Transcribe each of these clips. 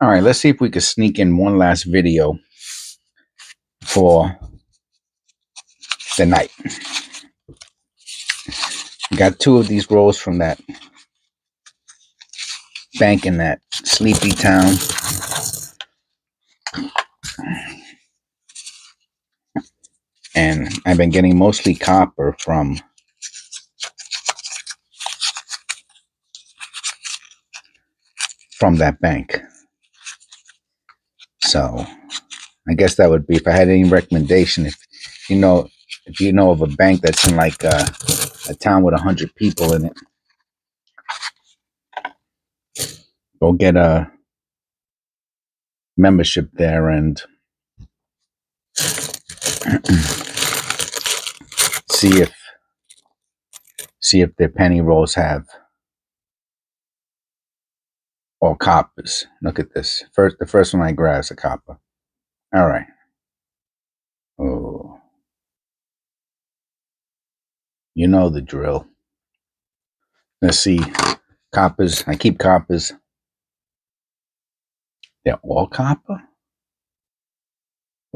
All right, let's see if we can sneak in one last video for the night. Got two of these rolls from that bank in that sleepy town. And I've been getting mostly copper from from that bank. So I guess that would be if I had any recommendation. If you know, if you know of a bank that's in like a, a town with a hundred people in it, go get a membership there and see if see if their penny rolls have all coppers. Look at this. First, the first one I grab is a copper. All right. Oh, you know the drill. Let's see. Coppers. I keep coppers. They're all copper.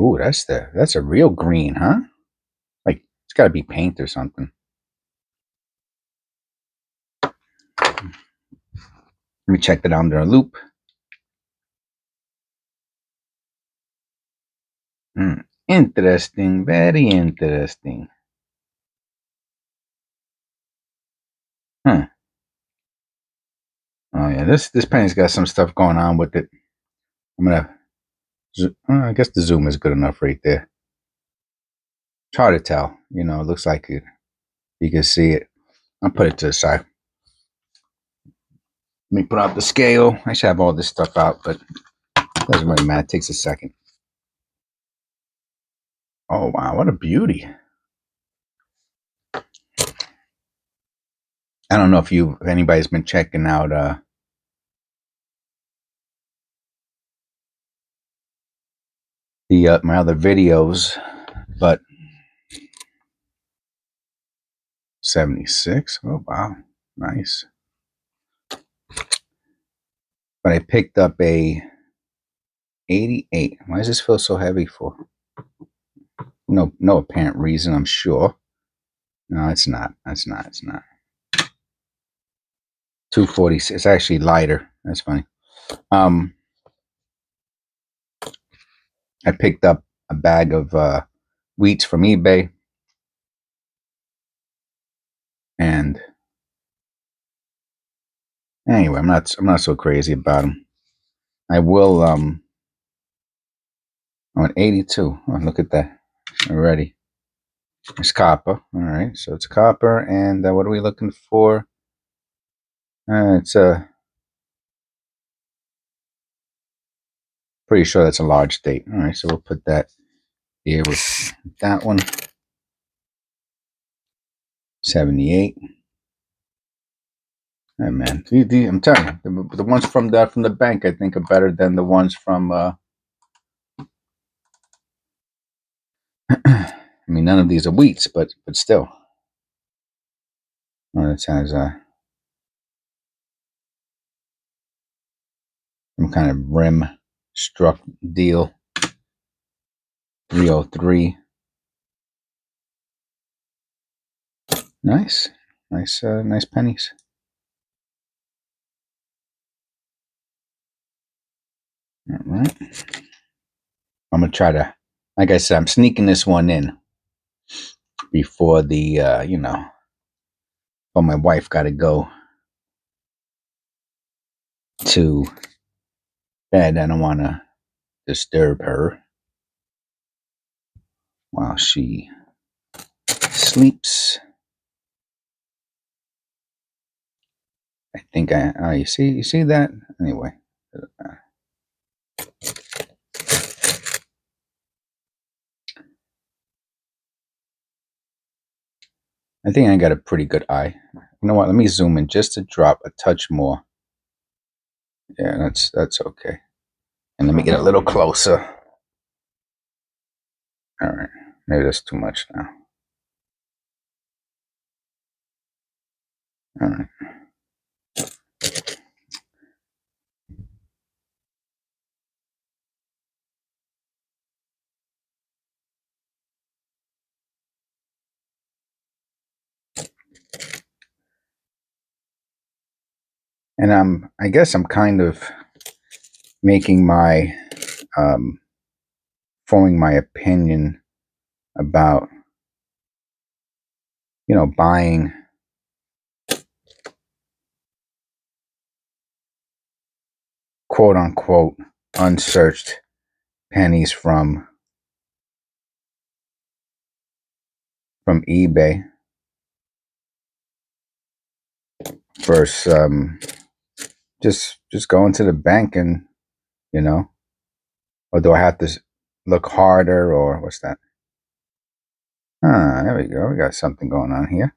Ooh, that's the that's a real green, huh? Like it's got to be paint or something. Let me check that under a loupe. Hmm. Interesting, very interesting. Huh. Oh yeah, this this penny's got some stuff going on with it. I'm gonna. Uh, I guess the zoom is good enough right there. It's hard to tell. You know, it looks like it. You can see it. I'll put it to the side. Let me put out the scale. I should have all this stuff out, but it doesn't really matter. It takes a second. Oh, wow. What a beauty. I don't know if you, if anybody's been checking out, uh, the, uh, my other videos, but 76. Oh, wow. Nice but I picked up a 88. Why does this feel so heavy for? No, no apparent reason, I'm sure. No, it's not. It's not. It's not. 246. It's actually lighter. That's funny. Um, I picked up a bag of uh, wheats from eBay. And Anyway, I'm not I'm not so crazy about them. I will um at 82. Oh, look at that already. It's copper. All right, so it's copper, and uh, what are we looking for? Uh, it's a pretty sure that's a large date. All right, so we'll put that here with that one. 78. Hey man, the, the, I'm telling you, the, the ones from the from the bank, I think, are better than the ones from. Uh, I mean, none of these are wheats, but but still, well, it has uh, some kind of rim struck deal. 303. Nice, nice, uh, nice pennies. All right. I'm going to try to, like I said, I'm sneaking this one in before the, uh, you know, well, my wife got to go to bed. I don't want to disturb her while she sleeps. I think I, oh, you see, you see that? Anyway. I think I got a pretty good eye. You know what? Let me zoom in just to drop a touch more. Yeah, that's that's okay. And let me get a little closer. All right, maybe that's too much now. All right. And I'm I guess I'm kind of making my um, forming my opinion about you know buying quote unquote unsearched pennies from from eBay versus um, just just going to the bank and you know, or do I have to look harder or what's that? Ah, there we go. We got something going on here.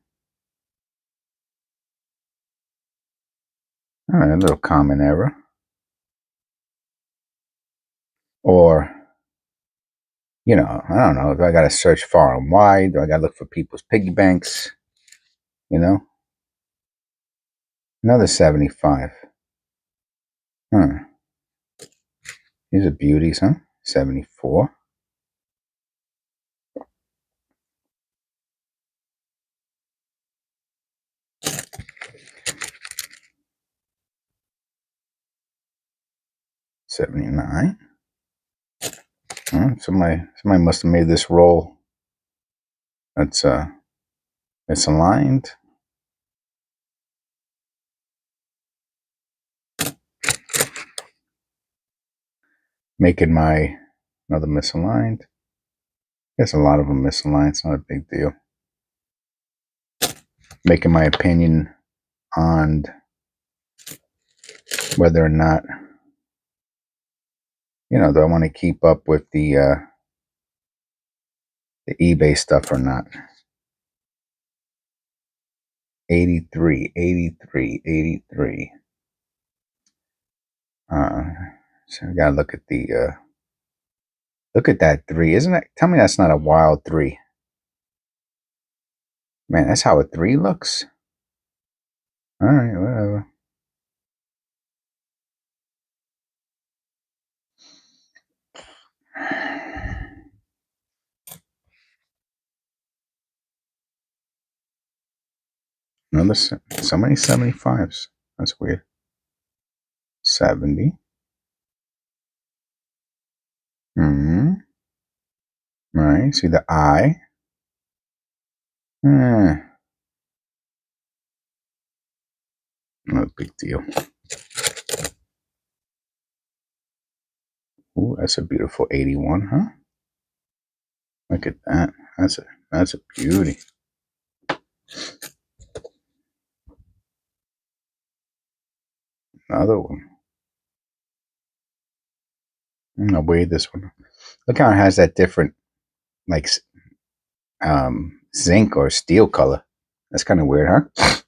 All right, a little common error. Or, you know, I don't know. Do I got to search far and wide? Do I got to look for people's piggy banks? You know? Another 75. Hmm. These are beauties, huh? 74. Seventy-nine. Hmm, somebody, somebody must have made this roll. That's uh, it's aligned. Making my another misaligned. Guess a lot of them misaligned. It's not a big deal. Making my opinion on whether or not you know do I want to keep up with the uh, the eBay stuff or not. 83, 83, 83. Uh, so we gotta look at the uh look at that three. Isn't that tell me that's not a wild three. Man, that's how a three looks. Alright, whatever. Another so many 75s. That's weird. 70. Hmm. Right. See the eye. Hmm. No big deal. Ooh, that's a beautiful 81, huh? Look at that. That's a that's a beauty. Another one. I'm gonna this one. Look how it has that different, like, um, zinc or steel color. That's kind of weird, huh?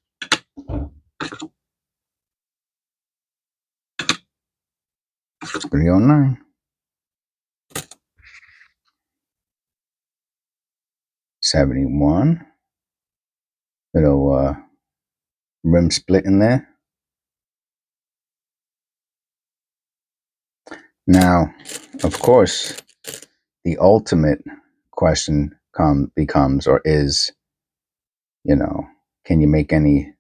Three oh nine. Seventy one. Little uh, rim split in there. Now, of course, the ultimate question come becomes or is, you know, can you make any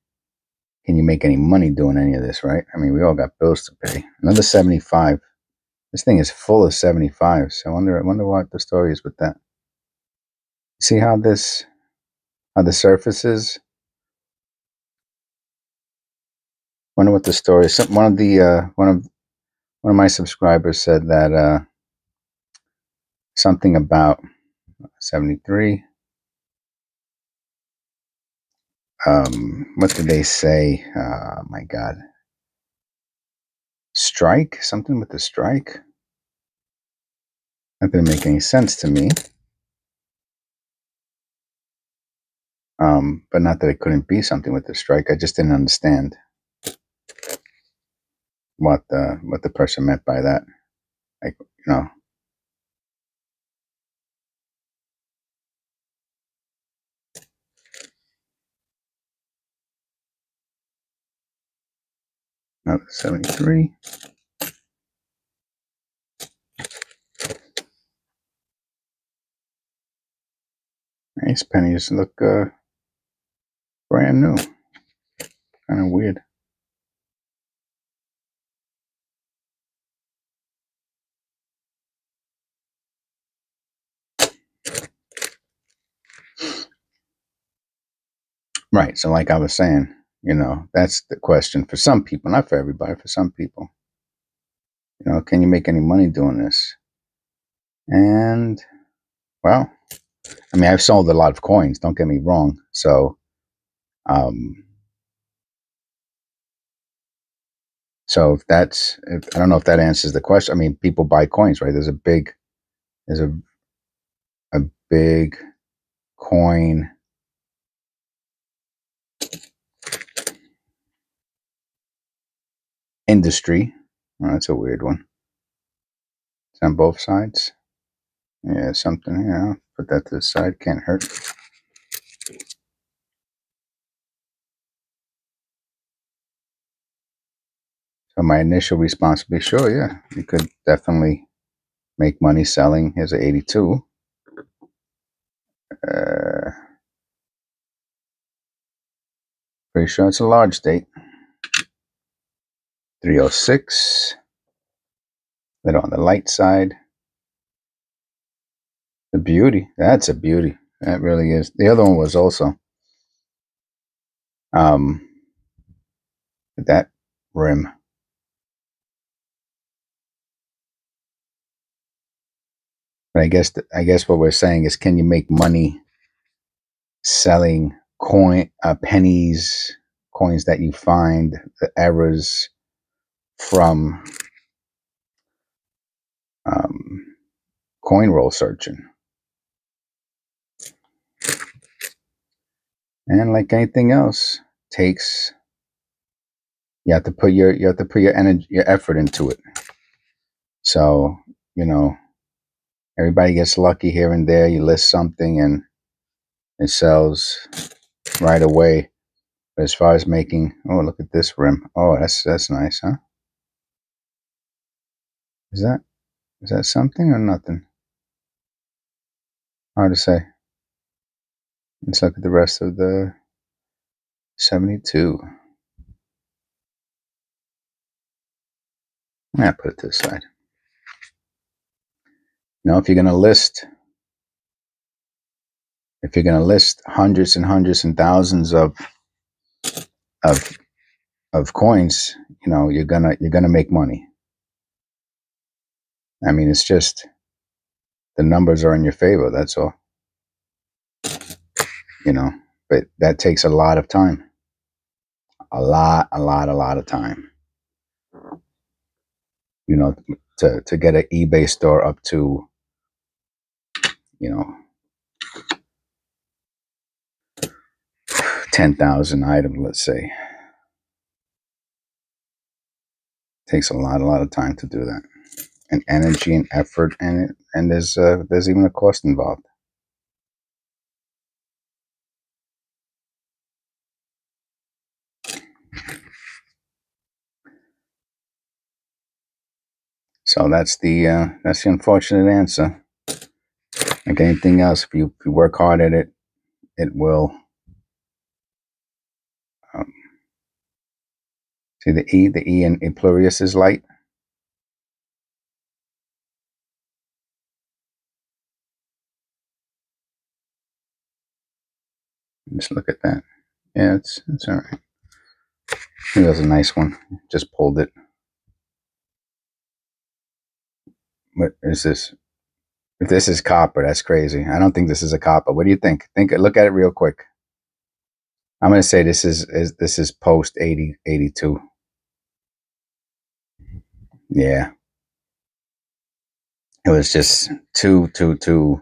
can you make any money doing any of this, right? I mean, we all got bills to pay. Another 75. This thing is full of 75s. I wonder I wonder what the story is with that. See how this how the surface is? Wonder what the story is. Some, one of the uh, one of one of my subscribers said that uh, something about 73 um, what did they say? Uh, my god. Strike? Something with the strike? That didn't make any sense to me. Um, but not that it couldn't be something with the strike i just didn't understand what the what the person meant by that. Like you know. No, 73. Nice pennies look uh, brand new. Kind of weird. Right. So, like I was saying, you know, that's the question for some people, not for everybody, for some people. You know, can you make any money doing this? And, well, I mean, I've sold a lot of coins, don't get me wrong. So, um, so if that's, if, I don't know if that answers the question. I mean, people buy coins, right? There's a big, there's a, a big coin industry. That's a weird one. It's on both sides. Yeah, something, Yeah, put that to the side, can't hurt. So my initial response would be, sure, yeah, you could definitely make money selling. Here's an 82. Uh, pretty sure it's a large date. 306. Little on the light side. The beauty. That's a beauty. That really is. The other one was also um that rim. But I guess I guess what we're saying is, can you make money selling coin uh, pennies, coins that you find, the errors from um, coin roll searching? And like anything else, takes you have to put your you have to put your energy your effort into it. So, you know, everybody gets lucky here and there. You list something and it sells right away. But as far as making oh look at this rim. Oh that's that's nice, huh? Is that is that something or nothing? Hard to say. Let's look at the rest of the 72. Yeah, put it to the side. Now, if you're going to list, if you're going to list hundreds and hundreds and thousands of of of coins, you know, you're gonna you're gonna make money. I mean, it's just the numbers are in your favor. That's all you know, but that takes a lot of time. A lot, a lot, a lot of time. You know, to, to get an eBay store up to, you know, 10,000 items, let's say. takes a lot, a lot of time to do that. And energy and effort and and there's uh, there's even a cost involved. So that's the uh, that's the unfortunate answer. Like anything else, if you, if you work hard at it, it will. Um, see the E, the E in Pluribus is light. Just look at that. Yeah, it's it's all right. It was a nice one. Just pulled it. What is this? If this is copper, that's crazy. I don't think this is a copper. What do you think? Think. Look at it real quick. I'm gonna say this is, is this is post 80, 82. Yeah. It was just too, too, too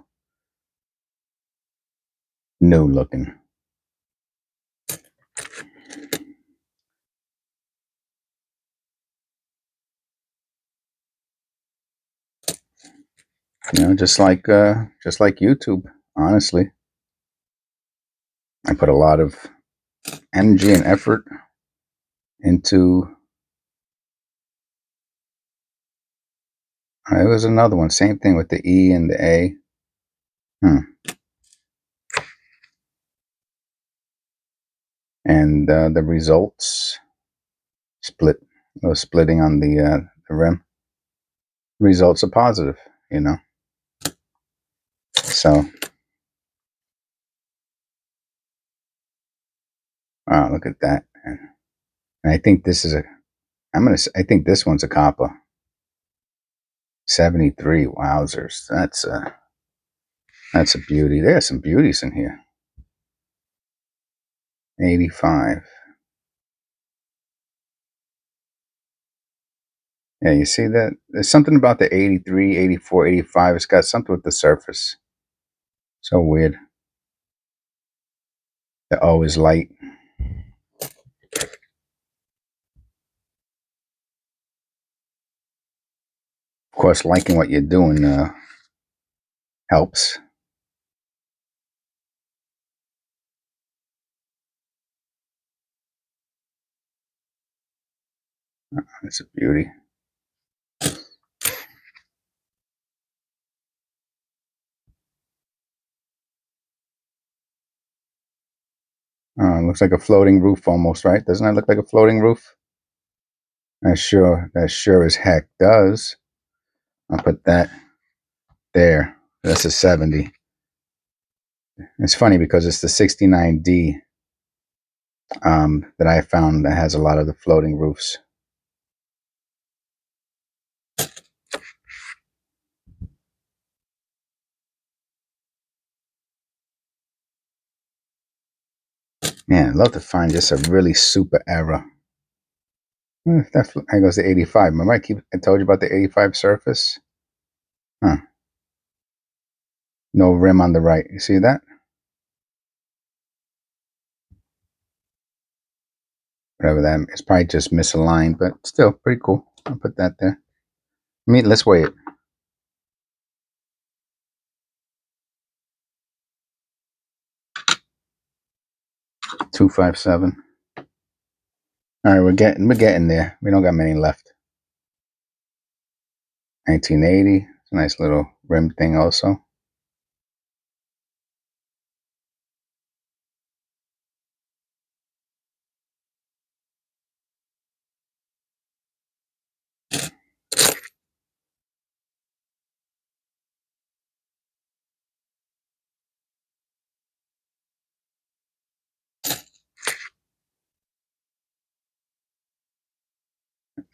new looking. You know, just like uh, just like YouTube. Honestly, I put a lot of energy and effort into. Uh, it was another one. Same thing with the E and the A. Hmm. And uh, the results split. was splitting on the uh, the rim. Results are positive. You know. So Wow, look at that. And I think this is a, I'm going to, I think this one's a copper. 73, wowzers. That's a, that's a beauty. There's some beauties in here. 85. Yeah, you see that? There's something about the 83, 84, 85. It's got something with the surface. So weird. The O is light. Of course, liking what you're doing uh, helps. It's a beauty. Uh, looks like a floating roof almost, right? Doesn't that look like a floating roof? That sure, that sure as heck does. I'll put that there. That's a 70. It's funny because it's the 69D um, that I found that has a lot of the floating roofs. Man, I'd love to find just a really super error. Hmm, that goes to 85. Remember I keep I told you about the 85 surface? Huh. No rim on the right. You see that? Whatever that is, It's probably just misaligned, but still pretty cool. I'll put that there. I mean, let's weigh it. Two five seven. All right, we're getting we're getting there. We don't got many left. 1980. It's a nice little rim thing also.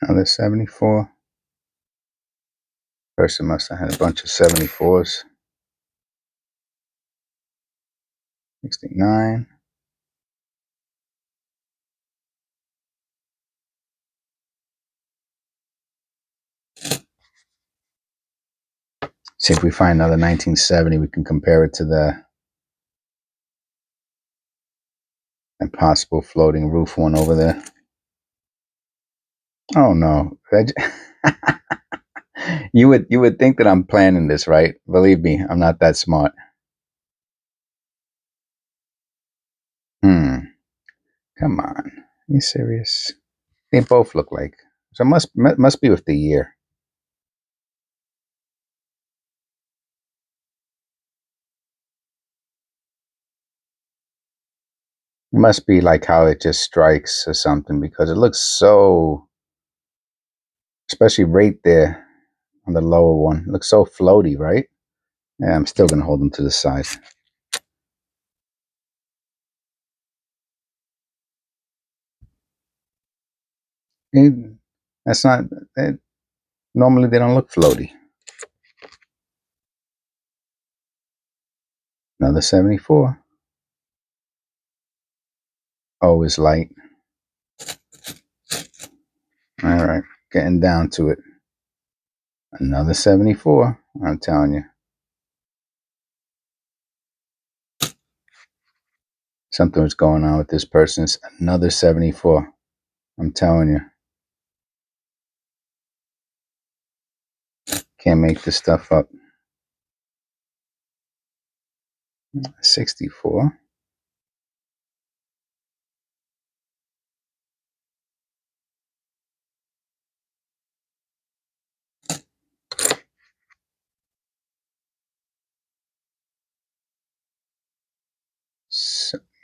Another 74. Person must have had a bunch of 74s. 69. See if we find another 1970, we can compare it to the impossible floating roof one over there. Oh no. you would you would think that I'm planning this, right? Believe me, I'm not that smart. Hmm. Come on. you serious? They both look like. So must must be with the year. It must be like how it just strikes or something because it looks so especially right there on the lower one. It looks so floaty, right? Yeah, I'm still going to hold them to the side. That's not, normally they don't look floaty. Another 74. Oh, it's light. All right getting down to it. Another 74, I'm telling you. Something going on with this person. It's another 74. I'm telling you. Can't make this stuff up. 64.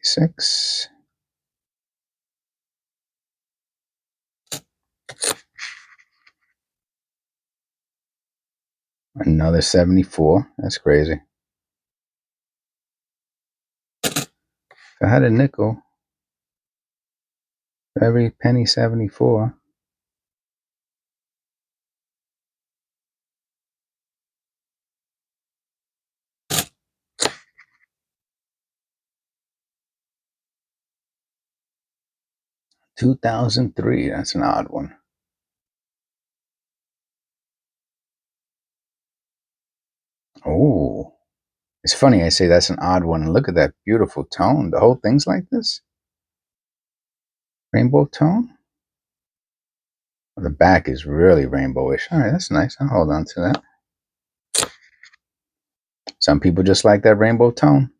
76. Another 74. That's crazy. If I had a nickel, Every penny 74. Two thousand three. That's an odd one. Oh, it's funny. I say that's an odd one, and look at that beautiful tone. The whole thing's like this rainbow tone. The back is really rainbowish. All right, that's nice. I'll hold on to that. Some people just like that rainbow tone.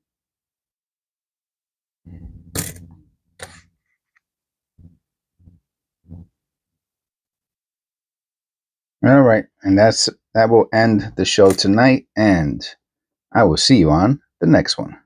All right, and that's that will end the show tonight, and I will see you on the next one.